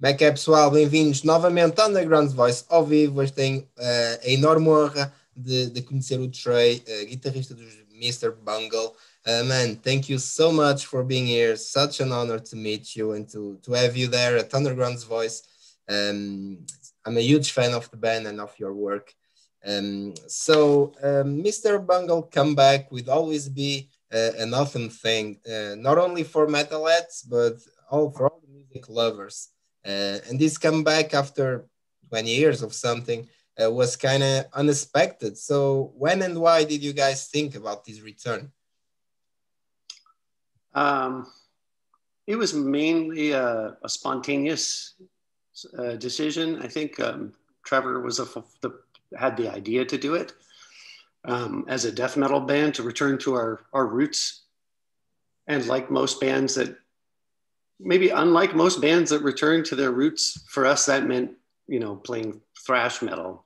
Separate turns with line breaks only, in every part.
Como é que é, pessoal? Bem-vindos novamente ao Underground Voice ao vivo. Hoje tenho uh, a enorme honra de, de conhecer o Trey, uh, guitarrista dos Mr. Bungle. Uh, man, thank you so much for being here. Such an honor to meet you and to, to have you there at Underground's Voice. Um, I'm a huge fan of the band and of your work. Um, so, um, Mr. Bungle comeback would always be uh, an awesome thing, not only for metalheads, but all for all music lovers. Uh, and this comeback after 20 years of something uh, was kind of unexpected. So when and why did you guys think about this return?
Um, it was mainly a, a spontaneous uh, decision. I think um, Trevor was a, the, had the idea to do it um, as a death metal band to return to our, our roots. And like most bands that maybe unlike most bands that return to their roots, for us that meant you know playing thrash metal,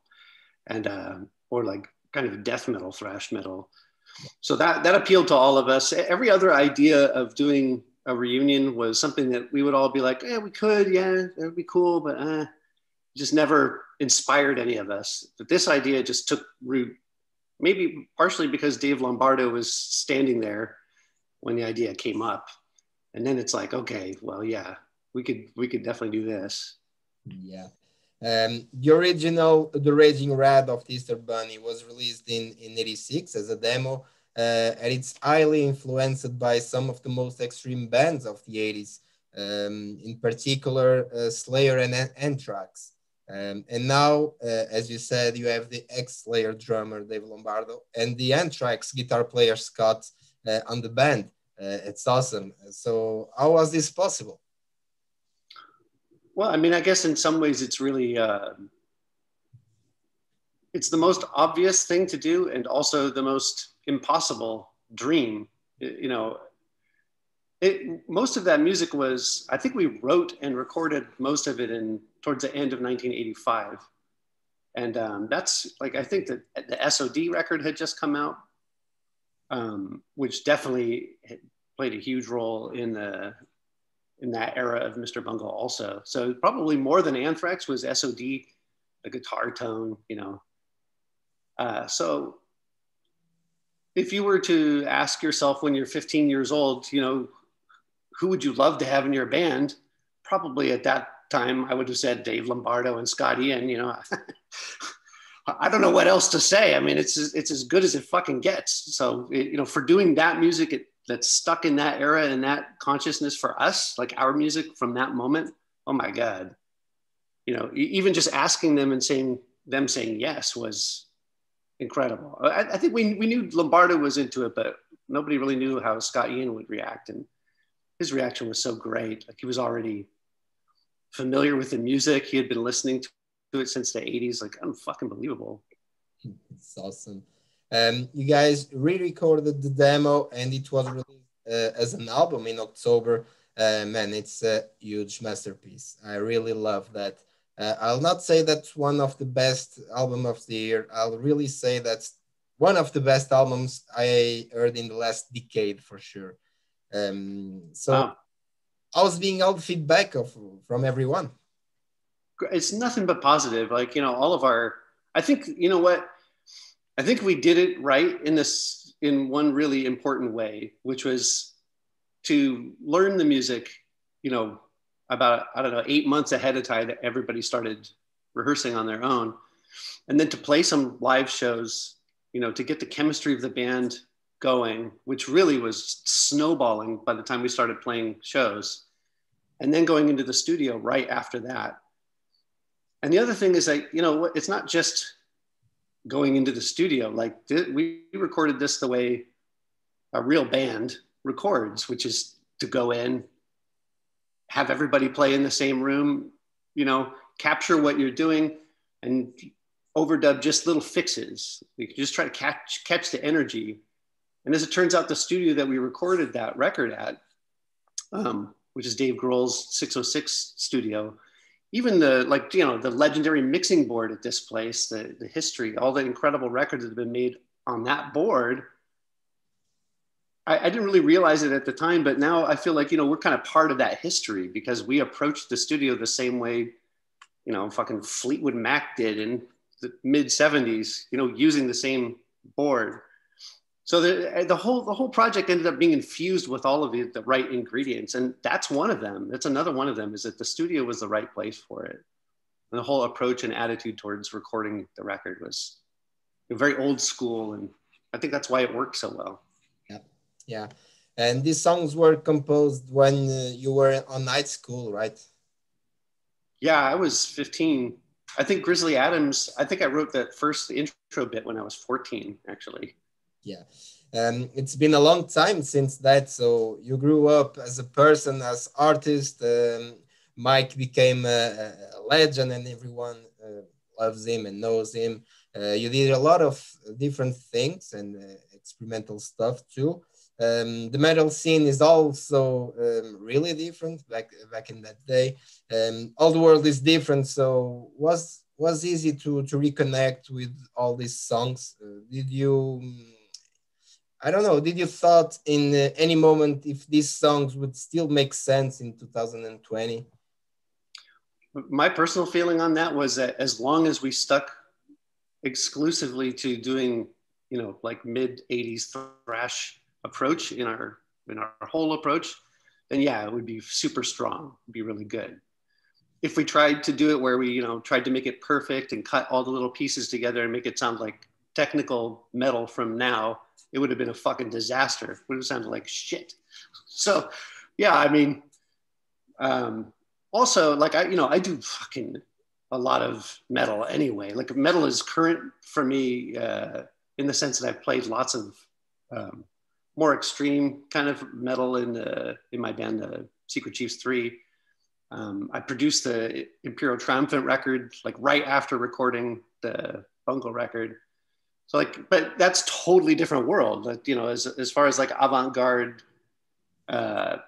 and uh, or like kind of death metal, thrash metal. So that that appealed to all of us. Every other idea of doing a reunion was something that we would all be like, yeah, we could, yeah, that would be cool, but uh, just never inspired any of us. But this idea just took root, maybe partially because Dave Lombardo was standing there when the idea came up and then it's like okay well yeah we could we could definitely do this.
Yeah. Um, the original the Raging Wrath of easter bunny was released in in 86 as a demo uh, and it's highly influenced by some of the most extreme bands of the 80s um, in particular uh, slayer and anthrax. Um, and now, uh, as you said, you have the ex-Slayer drummer Dave Lombardo and the Anthrax guitar player Scott uh, on the band. Uh, it's awesome. So how was this possible?
Well, I mean, I guess in some ways it's really uh, it's the most obvious thing to do, and also the most impossible dream. You know, it, most of that music was I think we wrote and recorded most of it in towards the end of 1985, and um, that's like I think that the SOD record had just come out, um, which definitely played a huge role in the in that era of Mr. Bungle also. So probably more than Anthrax was SOD, the guitar tone, you know. Uh, so if you were to ask yourself when you're 15 years old, you know, who would you love to have in your band? Probably at that time, I would have said Dave Lombardo and Scott Ian, you know. I don't know what else to say. I mean, it's it's as good as it fucking gets. So, it, you know, for doing that music, it, that's stuck in that era and that consciousness for us, like our music from that moment. Oh my God. You know, even just asking them and saying them saying yes was incredible. I, I think we, we knew Lombardo was into it, but nobody really knew how Scott Ian would react. And his reaction was so great. Like he was already familiar with the music. He had been listening to it since the 80s. Like, I'm fucking believable.
It's awesome. Um, you guys re-recorded the demo and it was released uh, as an album in October. Uh, man, it's a huge masterpiece. I really love that. Uh, I'll not say that's one of the best album of the year. I'll really say that's one of the best albums I heard in the last decade for sure. Um, so, wow. I was being all the feedback of from everyone.
It's nothing but positive. Like you know, all of our. I think you know what I think we did it right in this in one really important way, which was to learn the music, you know, about I don't know eight months ahead of time. That everybody started rehearsing on their own, and then to play some live shows, you know, to get the chemistry of the band going, which really was snowballing by the time we started playing shows, and then going into the studio right after that. And the other thing is like you know it's not just going into the studio. Like we recorded this the way a real band records, which is to go in, have everybody play in the same room, you know, capture what you're doing and overdub just little fixes. You can just try to catch catch the energy. And as it turns out, the studio that we recorded that record at, um, which is Dave Grohl's 606 studio, even the like you know the legendary mixing board at this place the, the history all the incredible records that have been made on that board I, I, didn't really realize it at the time, but now I feel like, you know, we're kind of part of that history because we approached the studio the same way, you know, fucking Fleetwood Mac did in the mid 70s, you know, using the same board. So the, the whole the whole project ended up being infused with all of the, the right ingredients, and that's one of them. That's another one of them is that the studio was the right place for it, and the whole approach and attitude towards recording the record was very old school, and I think that's why it worked so well.
Yeah, yeah. And these songs were composed when uh, you were on night school, right?
Yeah, I was 15. I think Grizzly Adams. I think I wrote that first intro bit when I was 14, actually
yeah. Um, it's been a long time since that so you grew up as a person as artist um, mike became a, a, legend and everyone uh, loves him and knows him. Uh, you did a lot of different things and uh, experimental stuff too. Um, the metal scene is also um, really different back back in that day. Um, all the world is different so was was easy to to reconnect with all these songs. Uh, did you I don't know. Did you thought in uh, any moment if these songs would still make sense in 2020?
My personal feeling on that was that as long as we stuck exclusively to doing, you know, like mid 80s thrash approach in our in our whole approach, then yeah, it would be super strong, It'd be really good. If we tried to do it where we, you know, tried to make it perfect and cut all the little pieces together and make it sound like technical metal from now, it would have been a fucking disaster. It would have sounded like shit. So, yeah, I mean, um, also like I, you know, I do fucking a lot of metal anyway. Like metal is current for me uh, in the sense that I've played lots of um, more extreme kind of metal in uh, in my band, the Secret Chiefs Three. Um, I produced the Imperial Triumphant record like right after recording the Bungle record. So like, but that's totally different world. Like, you know, as, as far as like avant-garde, uh,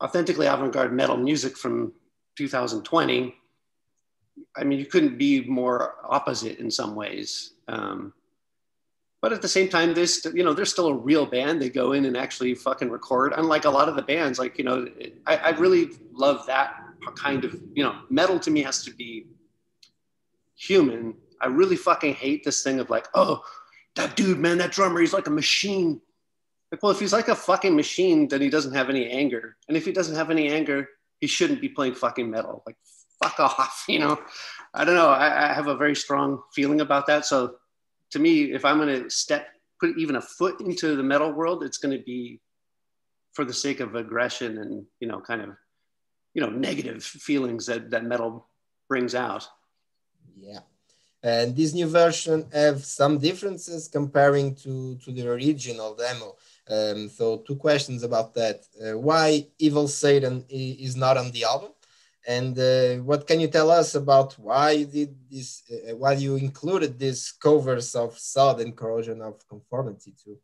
authentically avant-garde metal music from 2020, I mean, you couldn't be more opposite in some ways. Um, but at the same time, this, you know, there's still a real band. They go in and actually fucking record. Unlike a lot of the bands, like, you know, I, I really love that kind of, you know, metal to me has to be human. I really fucking hate this thing of like, oh, that dude, man, that drummer, he's like a machine. Like, well, if he's like a fucking machine, then he doesn't have any anger. And if he doesn't have any anger, he shouldn't be playing fucking metal. Like, fuck off, you know? I don't know. I, I have a very strong feeling about that. So to me, if I'm going to step, put even a foot into the metal world, it's going to be for the sake of aggression and, you know, kind of, you know, negative feelings that, that metal brings out.
Yeah. And this new version have some differences comparing to, to the original demo. Um, so two questions about that. Uh, why Evil Satan is not on the album? And uh, what can you tell us about why you did this, uh, why you included these covers of SOD and Corrosion of Conformity too?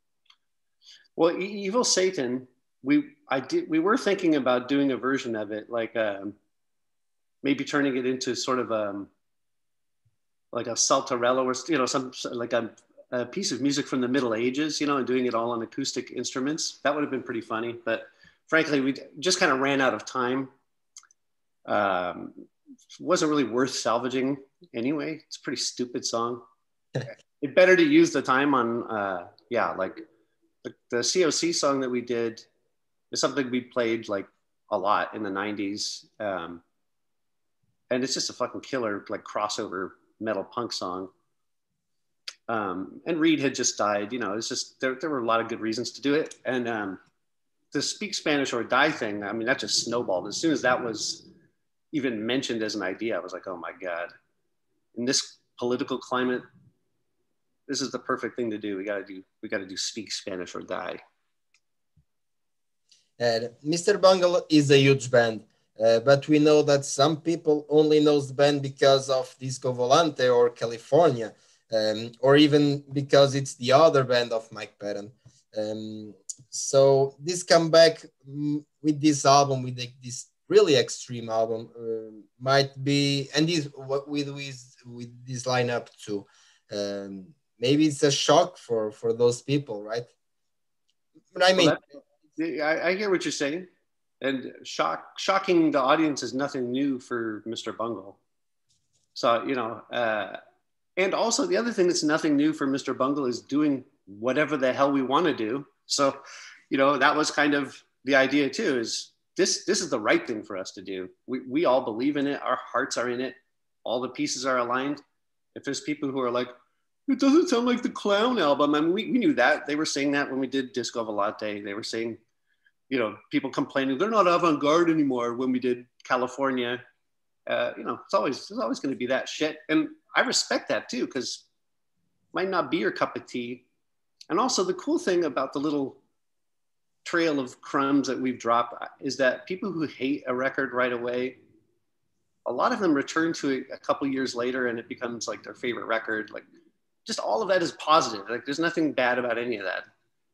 Well, Evil Satan, we I did we were thinking about doing a version of it, like um, maybe turning it into sort of a um, like a saltarello or you know some like a, a, piece of music from the Middle Ages, you know, and doing it all on acoustic instruments. That would have been pretty funny, but frankly, we just kind of ran out of time. Um, wasn't really worth salvaging anyway. It's a pretty stupid song. it better to use the time on uh, yeah, like the, the COC song that we did is something we played like a lot in the 90s. Um, and it's just a fucking killer like crossover metal punk song. Um, and Reed had just died. You know, it's just there, there were a lot of good reasons to do it. And um, the speak Spanish or die thing, I mean, that just snowballed. As soon as that was even mentioned as an idea, I was like, oh my God. In this political climate, this is the perfect thing to do. We gotta do we gotta do speak Spanish or die.
And Mr. Bungle is a huge band. Uh, but we know that some people only knows the band because of Disco Volante or California, um, or even because it's the other band of Mike Patton. Um, so this comeback mm, with this album, with like this really extreme album, uh, might be, and this with with with this lineup too. Um, maybe it's a shock for for those people, right? I mean,
well, I, I hear what you're saying, and shock shocking the audience is nothing new for Mr. Bungle. So you know, uh, and also the other thing that's nothing new for Mr. Bungle is doing whatever the hell we want to do. So, you know, that was kind of the idea too. Is this this is the right thing for us to do? We we all believe in it. Our hearts are in it. All the pieces are aligned. If there's people who are like, it doesn't sound like the clown album. I mean, we, we knew that. They were saying that when we did Disco Volante. They were saying, you know, people complaining they're not avant-garde anymore when we did California. Uh, you know, it's always it's always going to be that shit, and I respect that too because might not be your cup of tea. And also, the cool thing about the little trail of crumbs that we've dropped is that people who hate a record right away, a lot of them return to it a couple years later, and it becomes like their favorite record. Like just all of that is positive. Like there's nothing bad about any of that.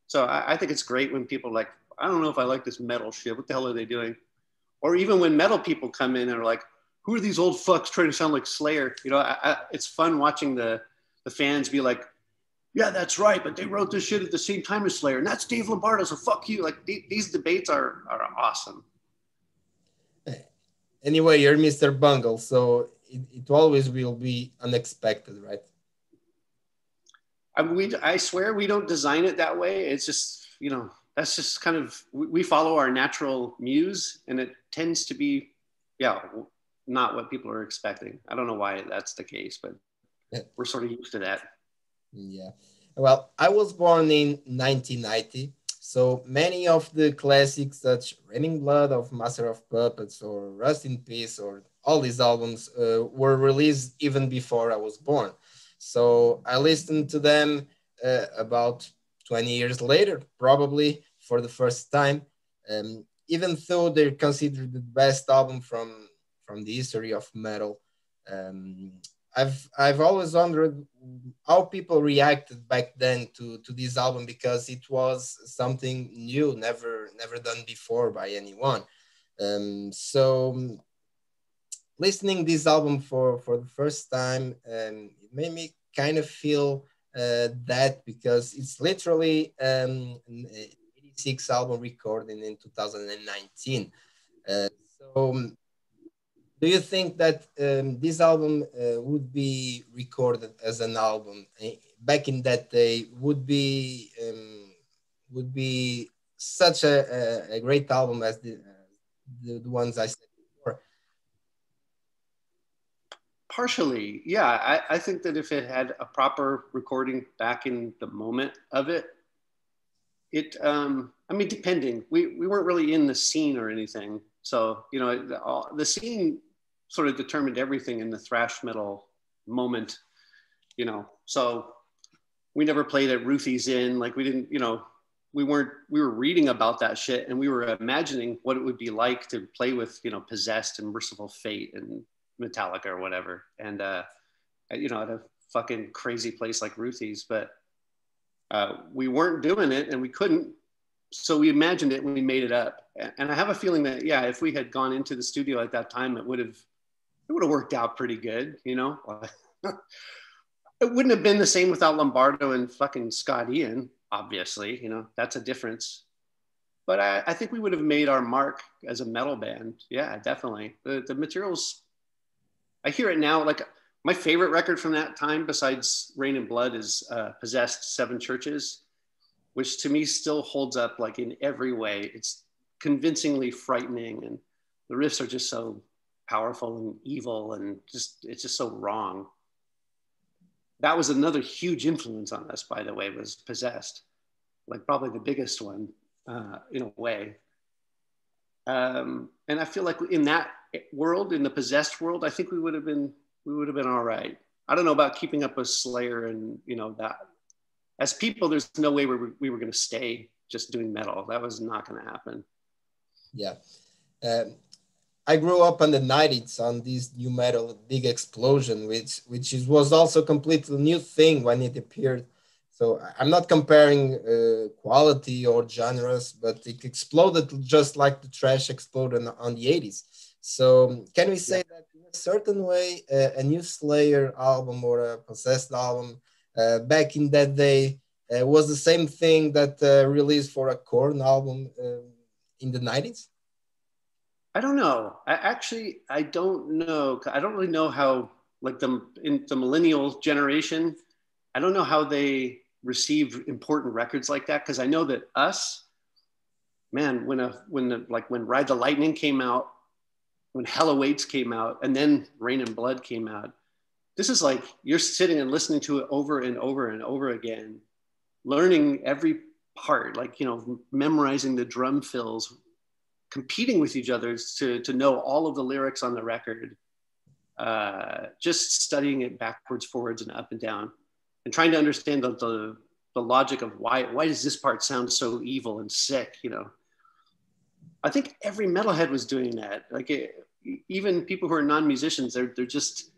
So I, I think it's great when people like, I don't know if I like this metal shit. What the hell are they doing? Or even when metal people come in and are like, who are these old fucks trying to sound like Slayer? You know, I, I, it's fun watching the the fans be like, yeah, that's right, but they wrote this shit at the same time as Slayer, and that's Dave Lombardo, so fuck you. Like th- these debates are are awesome.
Anyway, you're Mr. Bungle, so it, it always will be unexpected, right?
I, mean, we, I swear we don't design it that way. It's just, you know, that's just kind of, we, follow our natural muse and it tends to be, yeah, not what people are expecting. I don't know why that's the case, but we're sort of used to that.
Yeah. Well, I was born in 1990. So many of the classics, such Raining Blood of Master of Puppets or Rust in Peace or all these albums uh, were released even before I was born. So I listened to them uh, about 20 years later, probably for the first time. Um, even though they're considered the best album from from the history of metal, um, I've I've always wondered how people reacted back then to to this album because it was something new, never never done before by anyone. Um, so listening this album for for the first time, um, it made me kind of feel uh, that because it's literally um, an 86 album recording in 2019. Uh, so, um, do you think that um, this album uh, would be recorded as an album eh, back in that day? Would be um, would be such a, a, a, great album as the, the, the ones I said
partially. Yeah I, I, think that if it had a proper recording back in the moment of it it um i mean depending. We we weren't really in the scene or anything. So you know the, all, the scene sort of determined everything in the thrash metal moment you know. So we never played at ruthie's inn. Like we didn't you know we weren't we were reading about that shit and we were imagining what it would be like to play with you know possessed and Mercyful Fate and Metallica or whatever, and uh, you know, at a fucking crazy place like Ruthie's, but uh, we weren't doing it and we couldn't. So we imagined it when we made it up. And I have a feeling that yeah, if we had gone into the studio at that time, it would have it would have worked out pretty good, you know. it wouldn't have been the same without Lombardo and fucking Scott Ian, obviously, you know, that's a difference. But I, I think we would have made our mark as a metal band. Yeah, definitely. The, the materials I hear it now. Like my favorite record from that time, besides Reign in Blood, is uh, Possessed Seven Churches, which to me still holds up like in every way. It's convincingly frightening, and the riffs are just so powerful and evil, and just it's just so wrong. That was another huge influence on us, by the way, was Possessed, like probably the biggest one uh, in a way. Um, and I feel like in that world, in the possessed world, I think we would have been we would have been all right. I don't know about keeping up with Slayer and you know that. As people, there's no way we were, we were going to stay just doing metal. That was not going to happen.
Yeah. Um, I grew up in the 90s on this nu metal big explosion, which which is, was also completely new thing when it appeared. So I'm not comparing uh, quality or genres, but it exploded just like the thrash exploded on the 80s. So can we say yeah. that in a certain way, uh, a new Slayer album or a Possessed album uh, back in that day uh, was the same thing that uh, released for a Korn album uh, in the 90s?
I don't know. I actually I don't know. I don't really know how like the in the millennial generation. I don't know how they receive important records like that because I know that us, man, when a when the like when Ride the Lightning came out, when Hell Awaits came out, and then Reign in Blood came out. This is like you're sitting and listening to it over and over and over again, learning every part, like you know, memorizing the drum fills, competing with each other to, to know all of the lyrics on the record, uh, just studying it backwards, forwards, and up and down, and trying to understand the, the, the logic of why, why does this part sound so evil and sick, you know? I think every metalhead was doing that. Like it, even people who are non-musicians, they're, they're just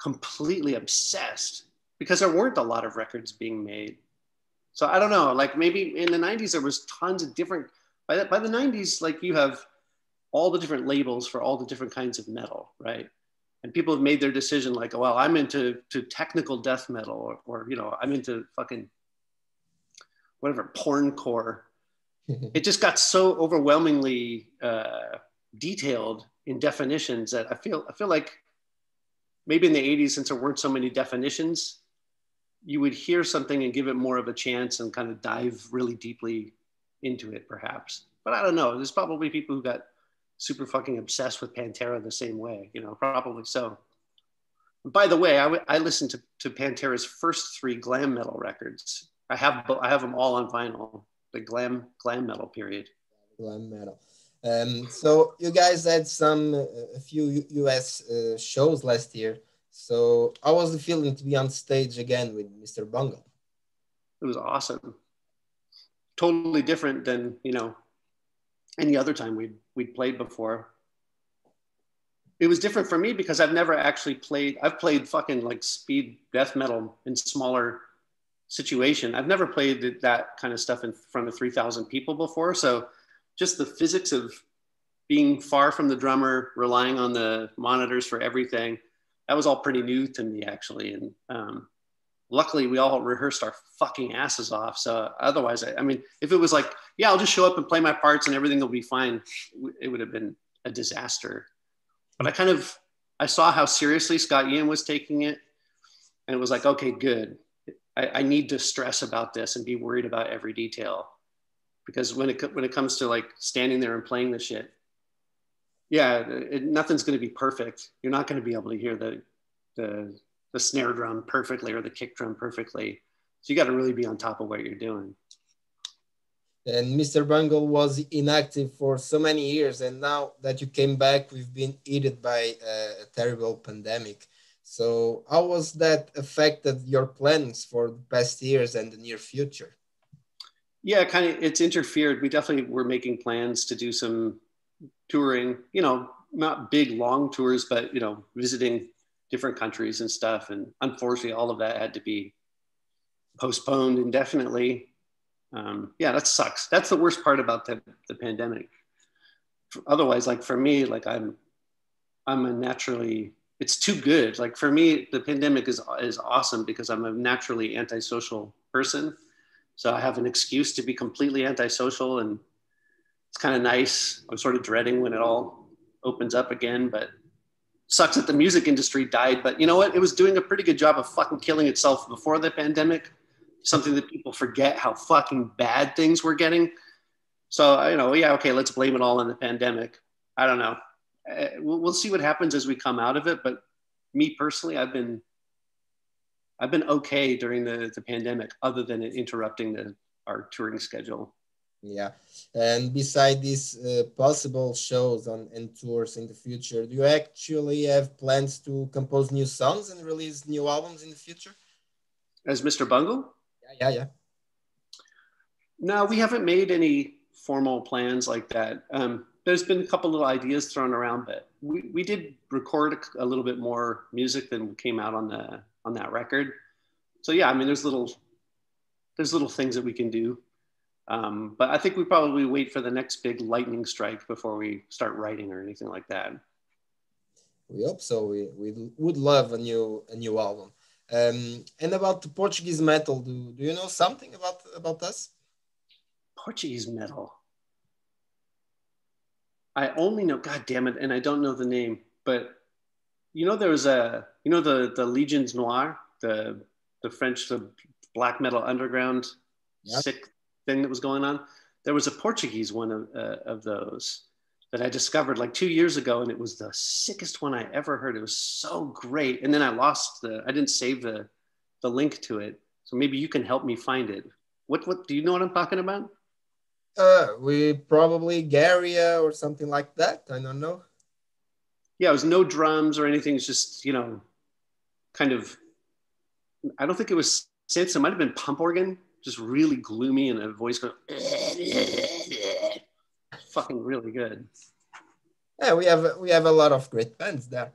completely obsessed because there weren't a lot of records being made. So I don't know, like maybe in the 90s, there was tons of different by the, by the 90s, like you have all the different labels for all the different kinds of metal, right? And people have made their decision like, well, I'm into to technical death metal, or, or you know, I'm into fucking whatever porn core. It just got so overwhelmingly uh, detailed in definitions that I feel I feel like maybe in the 80s, since there weren't so many definitions, you would hear something and give it more of a chance and kind of dive really deeply into it, perhaps. But I don't know. There's probably people who got super fucking obsessed with Pantera the same way, you know, probably so. By the way, I, w- I listened to, to Pantera's first three glam metal records. I have I have them all on vinyl. The glam glam metal period.
Glam metal. Um, so you guys had some uh, a few U.S. Uh, shows last year. So how was the feeling to be on stage again with Mr. Bungle?
It was awesome totally different than you know any other time we'd we'd played before. It was different for me because I've never actually played. I've played fucking like speed death metal in smaller situation. I've never played that kind of stuff in front of three thousand people before. So just the physics of being far from the drummer, relying on the monitors for everything, that was all pretty new to me actually. And um, luckily we all rehearsed our fucking asses off. So otherwise, I, I, mean, if it was like, yeah, I'll just show up and play my parts and everything will be fine, it would have been a disaster. But I kind of, I saw how seriously Scott Ian was taking it, and it was like, okay, good. I, I need to stress about this and be worried about every detail, because when it when it comes to like standing there and playing the shit, yeah, it, nothing's going to be perfect. You're not going to be able to hear the the the snare drum perfectly or the kick drum perfectly. So you got to really be on top of what you're doing.
And Mr. Bungle was inactive for so many years, and now that you came back, we've been hit by a terrible pandemic. So, how was that affected your plans for the past years and the near future?
Yeah, kind of. It's interfered. We definitely were making plans to do some touring. You know, not big long tours, but you know, visiting different countries and stuff. And unfortunately, all of that had to be postponed indefinitely. Um, yeah, that sucks. That's the worst part about the, the pandemic. Otherwise, like for me, like I'm, I'm a naturally, it's too good. Like for me, the pandemic is, is awesome because I'm a naturally antisocial person. So I have an excuse to be completely antisocial and it's kind of nice. I'm sort of dreading when it all opens up again, but sucks that the music industry died, but you know what? It was doing a pretty good job of fucking killing itself before the pandemic. Something that people forget how fucking bad things were getting. So you know, yeah, okay, let's blame it all on the pandemic. I don't know. Uh, we'll, we'll see what happens as we come out of it. But me personally, I've been I've been okay during the, the pandemic, other than it interrupting the our touring schedule.
Yeah, and beside these uh, possible shows on and tours in the future, do you actually have plans to compose new songs and release new albums in the future?
As Mr. Bungle?
Yeah, yeah, yeah.
No, we haven't made any formal plans like that. Um, there's been a couple little ideas thrown around, but we, we did record a, a little bit more music than came out on the on that record. So yeah, I mean, there's little there's little things that we can do um, but I think we probably wait for the next big lightning strike before we start writing or anything like that.
We hope so. We, we would love a new a new album. Um, and about the Portuguese metal, do, do you know something about about us?
Portuguese metal. I only know, God damn it, and I don't know the name, but you know there was a, you know the the Legions Noir, the the French the black metal underground yep. sick thing that was going on. There was a Portuguese one of, uh, of those that I discovered like two years ago, and it was the sickest one I ever heard. It was so great, and then I lost the. I didn't save the the link to it, so maybe you can help me find it. What what do you know what I'm talking about?
Uh, we probably Garia or something like that. I don't know.
Yeah, it was no drums or anything. It's just you know, kind of. I don't think it was synths. It might have been pump organ, just really gloomy and a voice going. fucking really good.
Yeah, we have we have a lot of great bands there.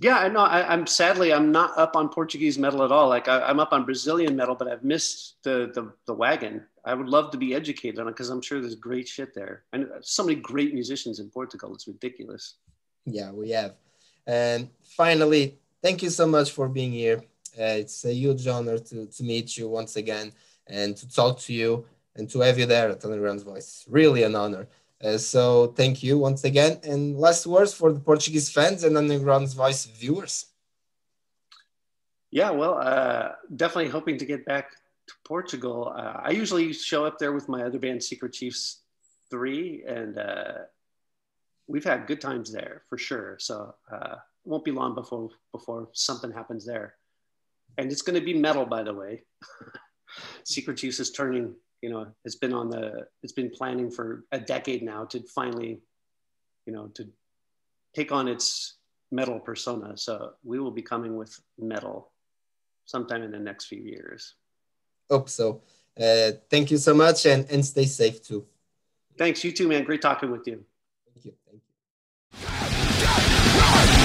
Yeah, I know. I, am sadly I'm not up on Portuguese metal at all. Like I, am up on Brazilian metal, but I've missed the the, the wagon. I would love to be educated on it because I'm sure there's great shit there. And so many great musicians in Portugal. It's ridiculous.
Yeah, we have. And finally, thank you so much for being here. Uh, it's a huge honor to, to meet you once again and to talk to you and to have you there at Underground's Voice. Really an honor. Uh, so thank you once again. And last words for the Portuguese fans and Underground's Voice viewers.
Yeah, well, uh, definitely hoping to get back to Portugal. Uh, I usually show up there with my other band, Secret Chiefs 3, and uh, we've had good times there for sure. So uh, it won't be long before before something happens there. And it's going to be metal, by the way. Secret Chiefs is turning you know it's been on the it's been planning for a decade now to finally you know to take on its metal persona so we will be coming with metal sometime in the next few years
hope so. Uh, thank you so much and and stay safe too.
Thanks. You too man. Great talking with you.
Thank you. Thank you